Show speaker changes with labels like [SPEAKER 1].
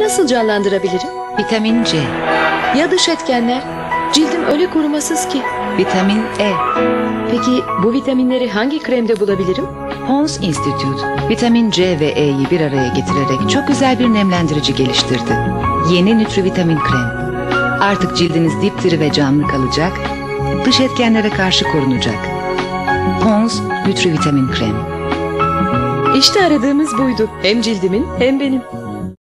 [SPEAKER 1] Nasıl canlandırabilirim?
[SPEAKER 2] Vitamin C,
[SPEAKER 1] Ya dış etkenler? Cildim öyle korumasız ki.
[SPEAKER 2] vitamin E.
[SPEAKER 1] Peki bu vitaminleri hangi kremde bulabilirim?
[SPEAKER 2] Pons Institute, vitamin C ve E'yi bir araya getirerek çok güzel bir nemlendirici geliştirdi. Yeni Nutrivitamin Krem. Artık cildiniz dipdiri ve canlı kalacak, dış etkenlere karşı korunacak. Pons Nutrivitamin Krem.
[SPEAKER 1] İşte aradığımız buydu. Hem cildimin hem benim.